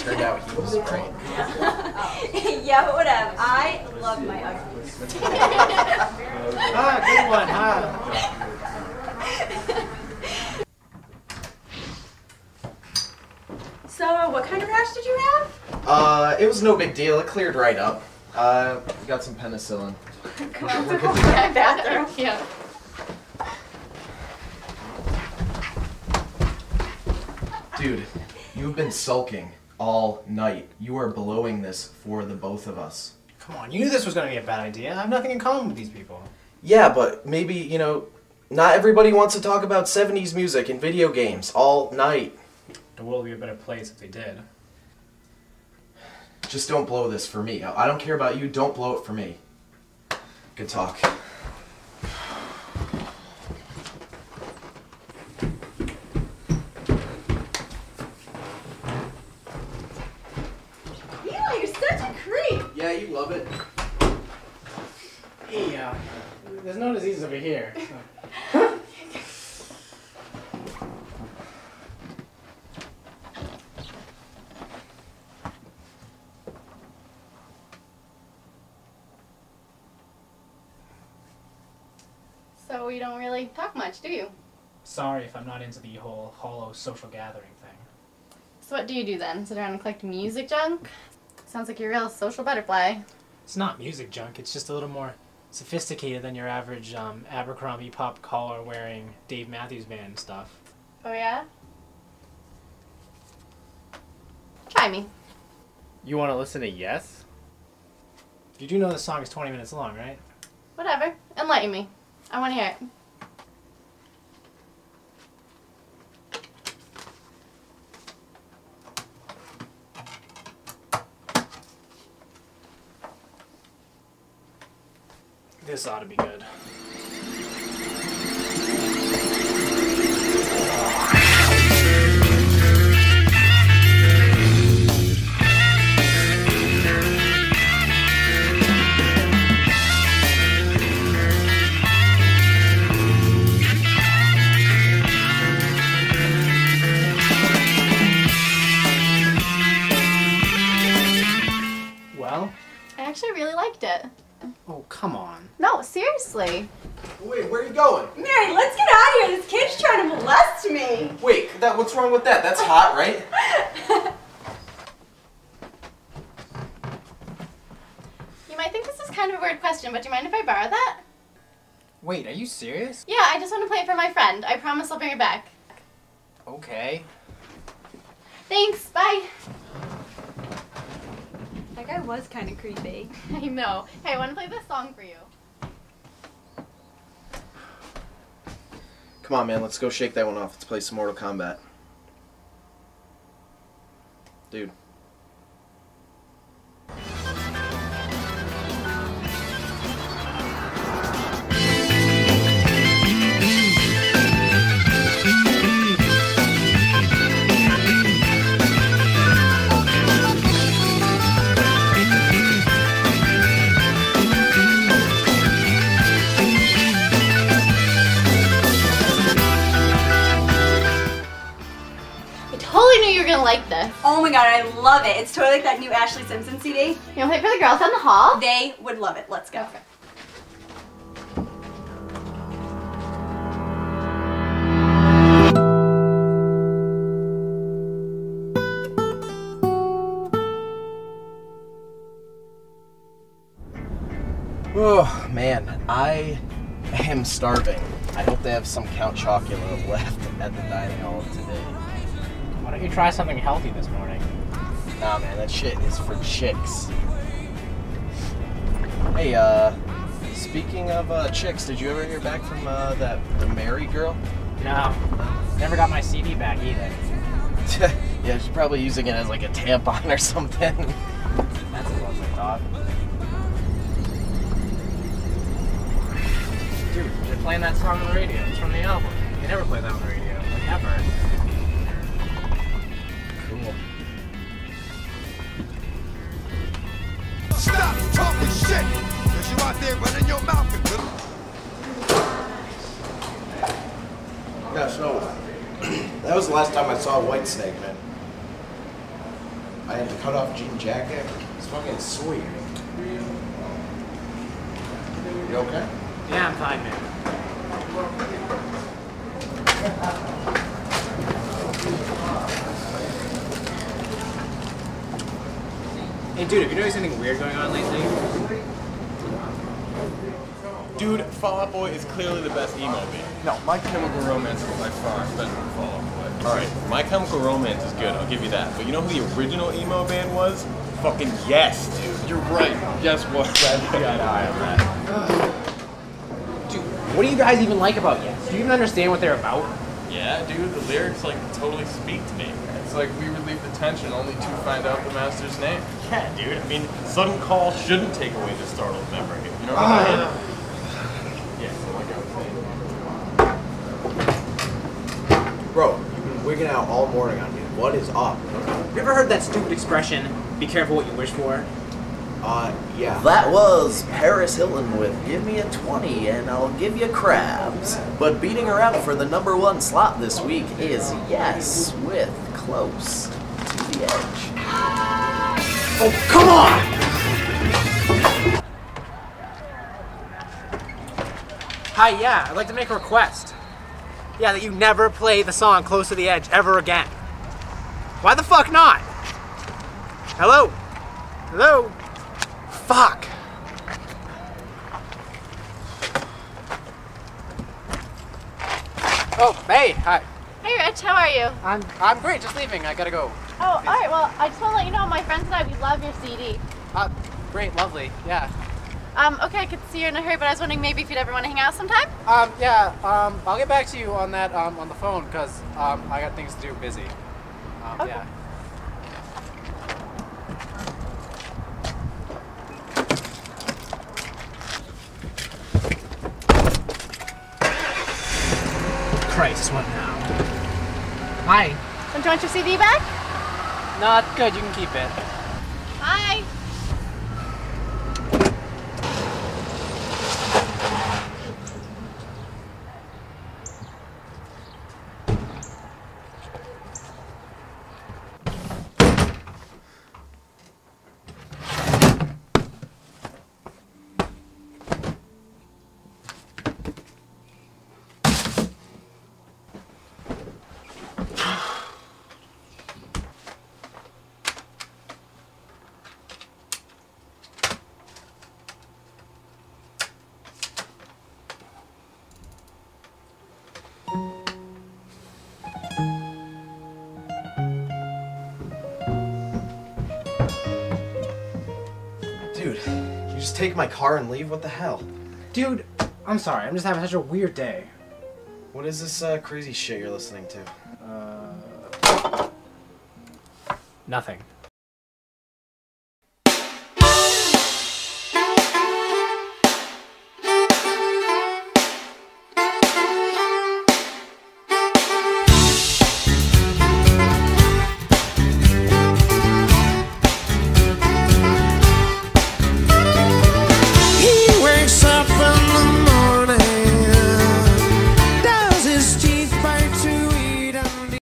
turned out he was great. yeah, but whatever. I love my uglies. ah, good one, huh? So, uh, what kind of rash did you have? Uh, it was no big deal. It cleared right up. Uh, we got some penicillin. Come on, we're good to go. bathroom. Yeah. Dude, you've been sulking all night. You are blowing this for the both of us. Come on, you knew this was going to be a bad idea. I have nothing in common with these people. Yeah, but maybe, you know, not everybody wants to talk about 70s music and video games all night. The world would be a better place if they did. Just don't blow this for me. I don't care about you. Don't blow it for me. Good talk. Eli, you're such a creep. Yeah, you love it. Hey, uh, there's no diseases over here. So you don't really talk much, do you? Sorry if I'm not into the whole hollow social gathering thing. So what do you do then? Sit around and collect music junk? Sounds like you're a real social butterfly. It's not music junk, it's just a little more sophisticated than your average um, Abercrombie pop collar wearing Dave Matthews Band stuff. Oh yeah? Try me. You want to listen to Yes? You do know the song is 20 minutes long, right? Whatever. Enlighten me. I want to hear it. This ought to be good. Well? I actually really liked it. Oh, come on. No, seriously. Wait, where are you going? Mary, let's get out of here. This kid's trying to molest me. Wait, that what's wrong with that? That's hot, right? You might think this is kind of a weird question, but do you mind if I borrow that? Wait, are you serious? Yeah, I just want to play it for my friend. I promise I'll bring it back. Okay. Thanks, bye. That guy was kind of creepy. I know. Hey, I want to play this song for you. Come on, man. Let's go shake that one off. Let's play some Mortal Kombat. Dude. My god, I love it. It's totally like that new Ashlee Simpson CD. You wanna play it for the girls down the hall? They would love it. Let's go. Oh, man. I am starving. I hope they have some Count Chocula left at the dining hall today. Why don't you try something healthy this morning? Nah, man. That shit is for chicks. Hey, uh... Speaking of uh, chicks, did you ever hear back from uh, that the Mary girl? No. Never got my CD back either. yeah, she's probably using it as like a tampon or something. That's a lovely thought. Dude, they're playing that song on the radio. It's from the album. They never play that on the radio. Like ever. Stop talking shit! Cause you out there running your mouth and Yeah, so that was the last time I saw a white snake, man. I had to cut off jean jacket. It's fucking sweet. You okay? Yeah, I'm fine, man. Hey, dude, have you noticed anything weird going on lately? Dude, Fall Out Boy is clearly the best emo band. No, My Chemical Romance is by far better than Fall Out Boy. Alright, My Chemical Romance is good, I'll give you that. But you know who the original emo band was? Fucking Yes, dude. You're right. Guess what? Glad we got eye on that. Dude, what do you guys even like about Yes? Do you even understand what they're about? Yeah, dude, the lyrics like totally speak to me. It's like we relieve the tension only to find out the master's name. Yeah, dude. I mean, sudden call shouldn't take away the startled memory. You know what I'm saying? Yeah, so like I was saying. Bro, you've been wigging out all morning on me. What is up? Have you ever heard that stupid expression, be careful what you wish for? Uh, yeah. That was Paris Hilton with Give Me a 20 and I'll give you crabs. But beating her out for the number one slot this week is Yes with Close to the Edge. Oh, come on! Hi, yeah, I'd like to make a request. Yeah, that you never play the song Close to the Edge ever again. Why the fuck not? Hello? Hello? Fuck. Oh, hey, hi. Hey, Rich, how are you? I'm I'm great, just leaving. I gotta go. Oh, all right. Well, I just want to let you know, my friends and I, we love your CD. Uh, great, lovely, yeah. Um, okay, I could see you're in a hurry, but I was wondering maybe if you'd ever want to hang out sometime. Um, yeah, um, I'll get back to you on that um, on the phone because um, I got things to do busy. Um, Okay. Yeah. Christ, what now? Hi. So do you want your CD back? No, it's good. You can keep it. You just take my car and leave? What the hell? Dude, I'm sorry. I'm just having such a weird day. What is this uh, crazy shit you're listening to? Uh... Nothing.